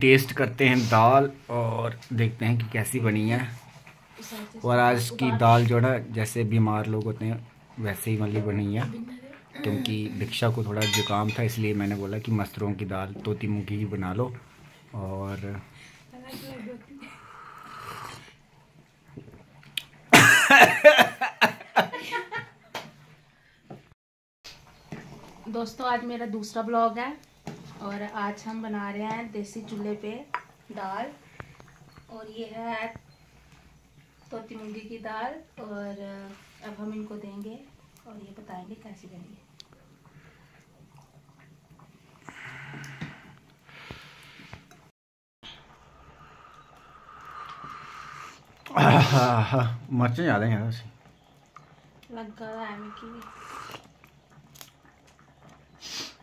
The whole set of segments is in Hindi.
टेस्ट करते हैं दाल और देखते हैं कि कैसी बनी है। और आज की दाल जो है जैसे बीमार लोग होते हैं, वैसे ही वाली बनी है, क्योंकि भिक्षा को थोड़ा जुकाम था, इसलिए मैंने बोला कि मस्तरों की दाल तोती मूँगी की बना लो। और दोस्तों, आज मेरा दूसरा ब्लॉग है। और आज हम बना रहे हैं देसी चूल्हे पे दाल और ये है तोती मूँगी की दाल और अब हम इनको देंगे और ये बताएँगे कैसी बनी है। मर्चें ज़्यादा हैं लगा है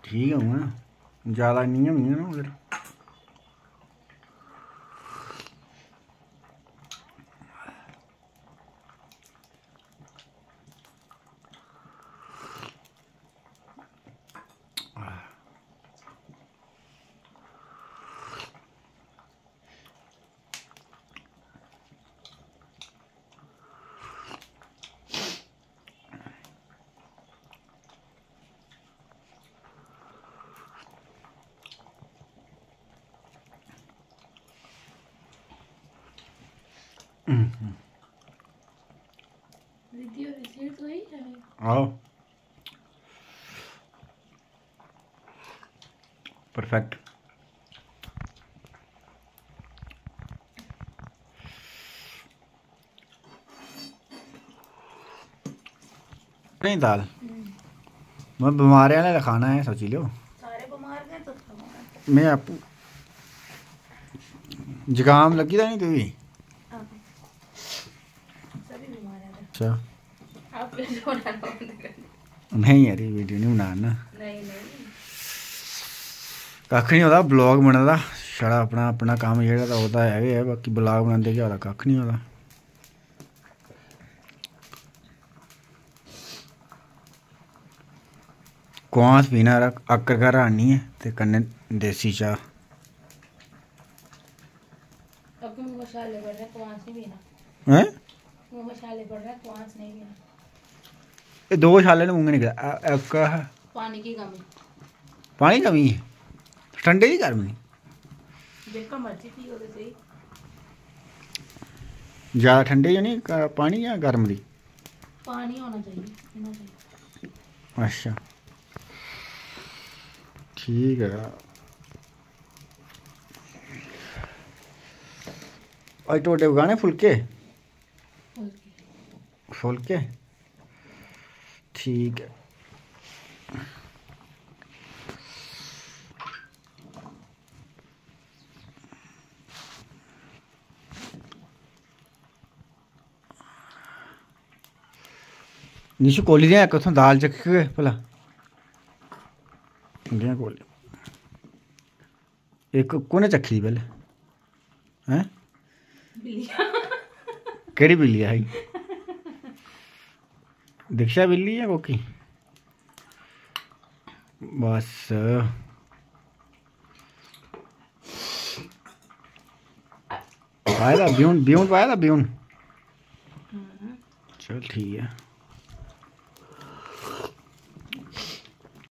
ठीक है। ज़्यादा नहीं है ना फिर आओ। परफेक्ट नहीं दाल। मैं बीमार है खाना है सोची लो सारे बीमार हैं तो मैं आप जुकाम लगी था नहीं तू अच्छा नहीं यार वीडियो नहीं बनाना। कख नहीं। होता ब्लॉग बनता छड़ा अपना अपना काम जेह्ड़ा होता है है बाकी ब्लॉग बनाते क्या होता कख नहीं होता। कुआंस पीना अक्कर घर आनी है ते कन्नै देसी चाह्। हैं? ये दो छाले ने मूँगे निकला। आपका पानी की कमी। पानी कमी है? ठंडे की गर्मी? देखो मर्ज़ी थी और सही। ज़्यादा ठंडे या नहीं पानी या गर्म दी पानी होना चाहिए होना चाहिए। अच्छा। ठीक है। अज टोटे पकाने फुलके। फुलके ठीक है। निशु कोली दियाँ इक उत्थों दाल चक्ख के भला दियाँ कोली इक कुने चक्खी दी पैह्ले? हैं? केह्ड़ी बिल्ली आई दीक्षा बिल्ली है कोकी बस पाया था ब्यून ब्यून पाया था ब्यून? चल ठीक है।